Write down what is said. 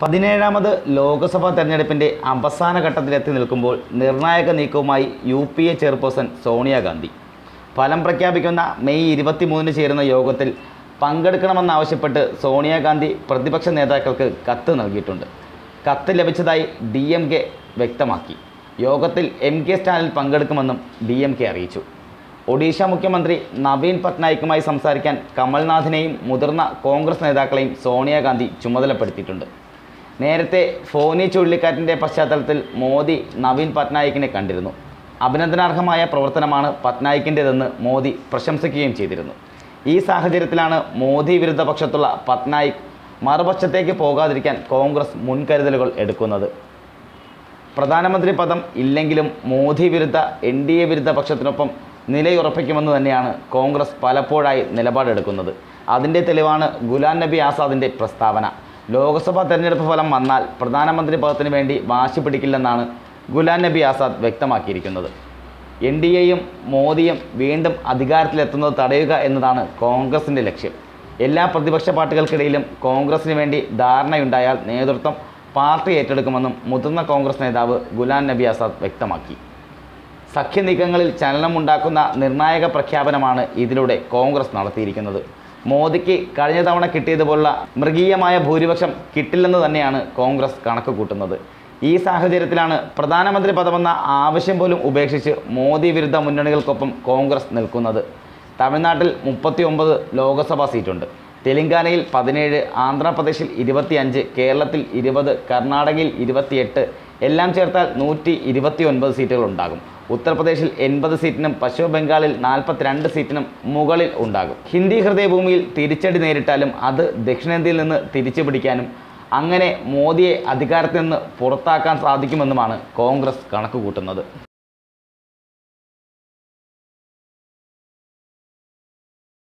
പതിനേഴാമത് ലോക്സഭാ തെരഞ്ഞെടുപ്പിന്റെ അവസാന ഘട്ടത്തിലെത്തി നിൽക്കുമ്പോൾ നിർണായക നീക്കവുമായി U P A chairperson Sonia Gandhi ഫലം പ്രഖ്യാപിക്കുന്ന മെയ് ഇരുപത്തിമൂന്നിന് ചേരുന്ന യോഗത്തിൽ പങ്കെടുക്കണമെന്നാവശ്യപ്പെട്ട് സോണിയാഗാന്ധി പ്രതിപക്ഷ നേതാക്കൾക്ക് കത്ത് നൽകിയിട്ടുണ്ട്. കത്ത് ലഭിച്ചതായി ഡി എം കെ വ്യക്തമാക്കി. യോഗത്തിൽ എം കെ സ്റ്റാലിൻ പങ്കെടുക്കുമെന്നും ഡി എം കെ അറിയിച്ചു. ഒഡീഷ മുഖ്യമന്ത്രി നവീൻ പട്നായിക്കുമായി സംസാരിക്കാൻ കമൽനാഥിനെയും മുതിർന്ന കോൺഗ്രസ് നേതാക്കളെയും സോണിയാഗാന്ധി ചുമതലപ്പെടുത്തിയിട്ടുണ്ട്. നേരത്തെ ഫോനി ചുഴലിക്കാറ്റിന്റെ പശ്ചാത്തലത്തിൽ മോദി നവീൻ പട്നായിക്കിനെ കണ്ടിരുന്നു. അഭിനന്ദനാർഹമായ പ്രവർത്തനമാണ് പട്നായിക്കിന്റെതെന്ന് മോദി പ്രശംസിക്കുകയും ചെയ്തിരുന്നു. ഈ സാഹചര്യത്തിലാണ് മോദി വിരുദ്ധ പക്ഷത്തുള്ള പട്നായിക് മറുപക്ഷത്തേക്ക് പോകാതിരിക്കാൻ കോൺഗ്രസ് മുൻകരുതലുകൾ എടുക്കുന്നത്. പ്രധാനമന്ത്രി പദം ഇല്ലെങ്കിലും മോദി വിരുദ്ധ എൻ ഡി എ വിരുദ്ധ പക്ഷത്തിനൊപ്പം നിലയുറപ്പിക്കുമെന്ന് തന്നെയാണ് കോൺഗ്രസ് പലപ്പോഴായി നിലപാടെടുക്കുന്നത്. അതിന്റെ തെളിവാണ് ഗുലാം നബി ആസാദിന്റെ പ്രസ്താവന. ലോക്സഭാ തെരഞ്ഞെടുപ്പ് ഫലം വന്നാൽ പ്രധാനമന്ത്രി പദത്തിന് വേണ്ടി വാശി പിടിക്കില്ലെന്നാണ് ഗുലാം നബി ആസാദ് വ്യക്തമാക്കിയിരിക്കുന്നത്. എൻ ഡി എയും മോദിയും വീണ്ടും അധികാരത്തിലെത്തുന്നത് തടയുക എന്നതാണ് കോൺഗ്രസിന്റെ ലക്ഷ്യം. എല്ലാ പ്രതിപക്ഷ പാർട്ടികൾക്കിടയിലും കോൺഗ്രസിന് വേണ്ടി ധാരണയുണ്ടായാൽ നേതൃത്വം പാർട്ടി ഏറ്റെടുക്കുമെന്നും മുതിർന്ന കോൺഗ്രസ് നേതാവ് ഗുലാം നബി ആസാദ് വ്യക്തമാക്കി. സഖ്യനീക്കങ്ങളിൽ ചലനമുണ്ടാക്കുന്ന നിർണായക പ്രഖ്യാപനമാണ് ഇതിലൂടെ കോൺഗ്രസ് നടത്തിയിരിക്കുന്നത്. മോദിക്ക് കഴിഞ്ഞ തവണ കിട്ടിയതുപോലുള്ള മൃഗീയമായ ഭൂരിപക്ഷം കിട്ടില്ലെന്ന് തന്നെയാണ് കോൺഗ്രസ് കണക്ക് കൂട്ടുന്നത്. ഈ സാഹചര്യത്തിലാണ് പ്രധാനമന്ത്രി പദമെന്ന ആവശ്യം പോലും ഉപേക്ഷിച്ച് മോദി വിരുദ്ധ മുന്നണികൾക്കൊപ്പം കോൺഗ്രസ് നിൽക്കുന്നത്. തമിഴ്നാട്ടിൽ മുപ്പത്തി ഒമ്പത് ലോക്സഭാ സീറ്റുണ്ട്. തെലങ്കാനയിൽ പതിനേഴ് ആന്ധ്രാപ്രദേശിൽ ഇരുപത്തിയഞ്ച് കേരളത്തിൽ ഇരുപത് കർണാടകയിൽ ഇരുപത്തിയെട്ട് എല്ലാം ചേർത്താൽ നൂറ്റി ഇരുപത്തി ഒൻപത് സീറ്റുകൾ ഉണ്ടാകും. ഉത്തർപ്രദേശിൽ എൺപത് സീറ്റിനും പശ്ചിമ ബംഗാളിൽ നാൽപ്പത്തിരണ്ട് സീറ്റിനും മുകളിൽ ഉണ്ടാകും. ഹിന്ദി ഹൃദയഭൂമിയിൽ തിരിച്ചടി നേരിട്ടാലും അത് ദക്ഷിണേന്ത്യയിൽ നിന്ന് തിരിച്ചു പിടിക്കാനും അങ്ങനെ മോദിയെ അധികാരത്തിൽ നിന്ന് പുറത്താക്കാൻ സാധിക്കുമെന്നുമാണ് കോൺഗ്രസ് കണക്കുകൂട്ടുന്നത്.